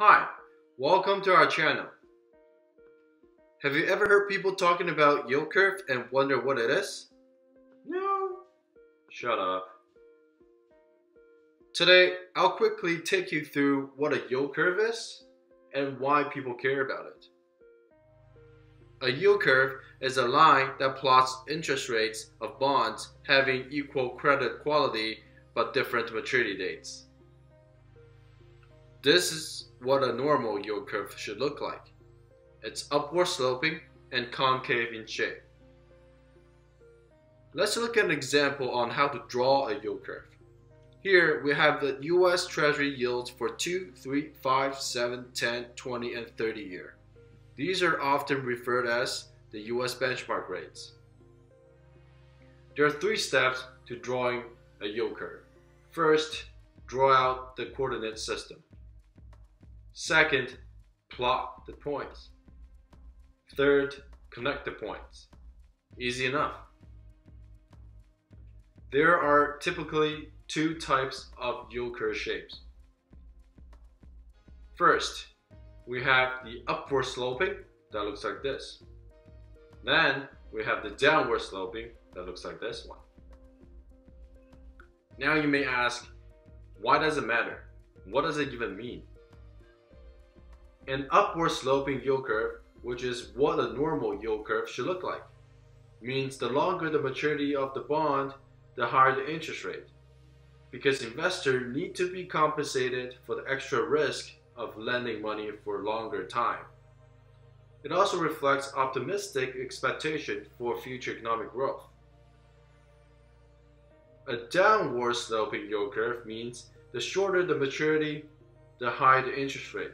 Hi, welcome to our channel. Have you ever heard people talking about yield curve and wonder what it is? No. Shut up. Today, I'll quickly take you through what a yield curve is and why people care about it. A yield curve is a line that plots interest rates of bonds having equal credit quality but different maturity dates. This is what a normal yield curve should look like. It's upward sloping and concave in shape. Let's look at an example on how to draw a yield curve. Here we have the US Treasury yields for 2, 3, 5, 7, 10, 20, and 30 year. These are often referred as the US benchmark rates. There are three steps to drawing a yield curve. First, draw out the coordinate system. Second, plot the points. Third, connect the points. Easy enough. There are typically two types of yield curve shapes. First, we have the upward sloping that looks like this. Then we have the downward sloping that looks like this one. Now you may ask, why does it matter? What does it even mean? An upward sloping yield curve, which is what a normal yield curve should look like, means the longer the maturity of the bond, the higher the interest rate. Because investors need to be compensated for the extra risk of lending money for a longer time. It also reflects optimistic expectation for future economic growth. A downward sloping yield curve means the shorter the maturity, the higher the interest rate.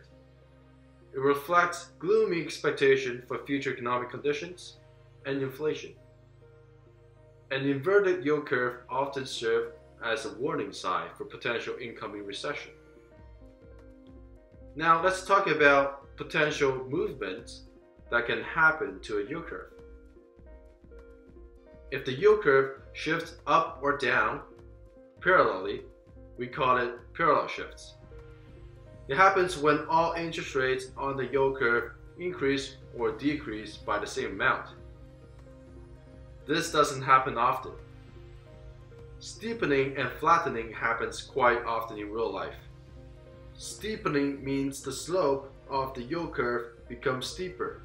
It reflects gloomy expectation for future economic conditions and inflation. An inverted yield curve often serves as a warning sign for potential incoming recession. Now let's talk about potential movements that can happen to a yield curve. If the yield curve shifts up or down parallelly, we call it parallel shifts. It happens when all interest rates on the yield curve increase or decrease by the same amount. This doesn't happen often. Steepening and flattening happens quite often in real life. Steepening means the slope of the yield curve becomes steeper.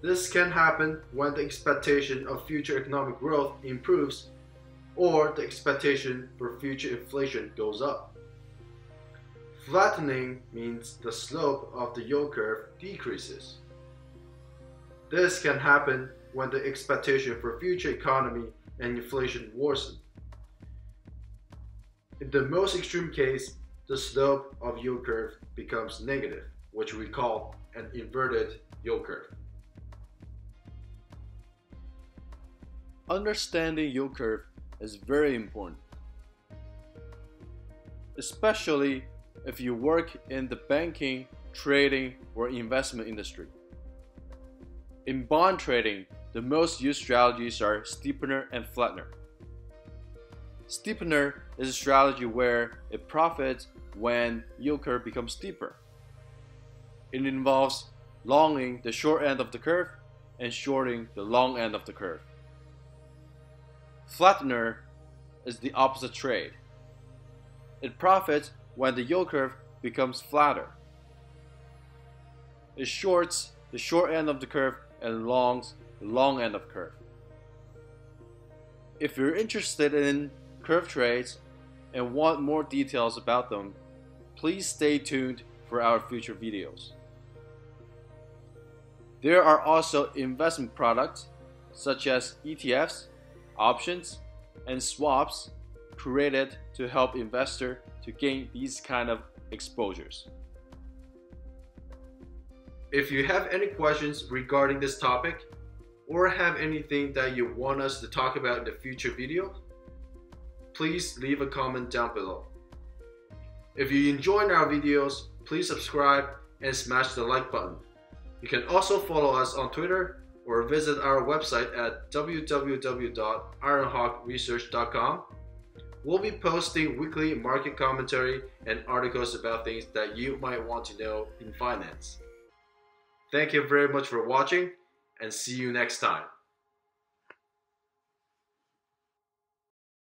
This can happen when the expectation of future economic growth improves or the expectation for future inflation goes up. Flattening means the slope of the yield curve decreases. This can happen when the expectation for future economy and inflation worsen. In the most extreme case, the slope of yield curve becomes negative, which we call an inverted yield curve. Understanding yield curve is very important, especially if you work in the banking, trading, or investment industry. In bond trading, the most used strategies are steepener and flattener. Steepener is a strategy where it profits when yield curve becomes steeper. It involves longing the short end of the curve and shorting the long end of the curve. Flattener is the opposite trade. It profits when the yield curve becomes flatter. It shorts the short end of the curve and longs the long end of curve. If you're interested in curve trades and want more details about them, please stay tuned for our future videos. There are also investment products such as ETFs, options, and swaps created to help investor to gain these kind of exposures. If you have any questions regarding this topic or have anything that you want us to talk about in the future video, please leave a comment down below. If you enjoyed our videos, please subscribe and smash the like button. You can also follow us on Twitter or visit our website at www.ironhawkresearch.com We'll be posting weekly market commentary and articles about things that you might want to know in finance. Thank you very much for watching and see you next time.